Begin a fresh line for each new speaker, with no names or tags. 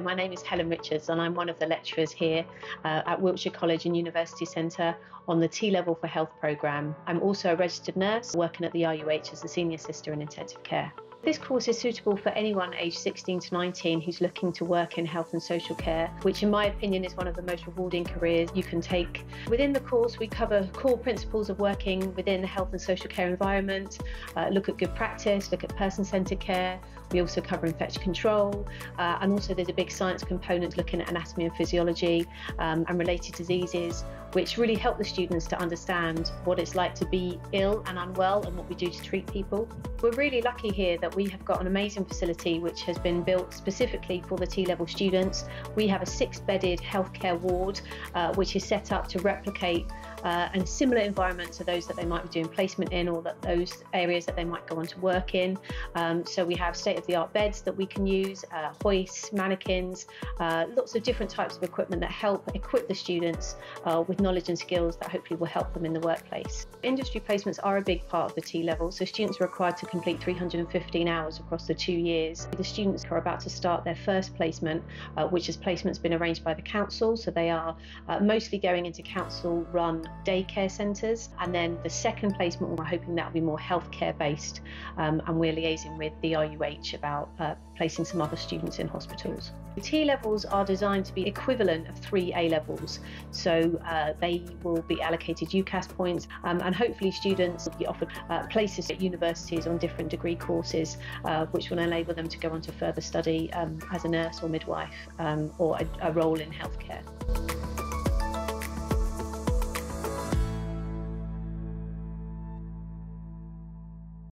My name is Helen Richards, and I'm one of the lecturers here uh, at Wiltshire College and University Centre on the T Level for Health programme. I'm also a registered nurse working at the RUH as a senior sister in intensive care. This course is suitable for anyone aged 16 to 19 who's looking to work in health and social care, which, in my opinion, is one of the most rewarding careers you can take. Within the course, we cover core principles of working within the health and social care environment, uh, look at good practice, look at person centred care. We also cover infection control, uh, and also there's a big science component looking at anatomy and physiology um, and related diseases, which really help the students to understand what it's like to be ill and unwell and what we do to treat people. We're really lucky here that we have got an amazing facility which has been built specifically for the T level students. We have a six bedded healthcare ward uh, which is set up to replicate uh, and similar environment to those that they might be doing placement in or that those areas that they might go on to work in. Um, so we have state of the art beds that we can use, uh, hoists, mannequins, uh, lots of different types of equipment that help equip the students uh, with knowledge and skills that hopefully will help them in the workplace. Industry placements are a big part of the T level, so students are required to complete 315 hours across the two years. The students are about to start their first placement, uh, which is placements been arranged by the council, so they are uh, mostly going into council run daycare centres. And then the second placement, we're hoping that will be more healthcare based, um, and we're liaising with the RUH about uh, placing some other students in hospitals. The T levels are designed to be equivalent of three A levels, so uh, they will be allocated UCAS points, um, and hopefully students will be offered uh, places at universities on different degree courses, uh, which will enable them to go on to further study um, as a nurse or midwife um, or a, a role in healthcare.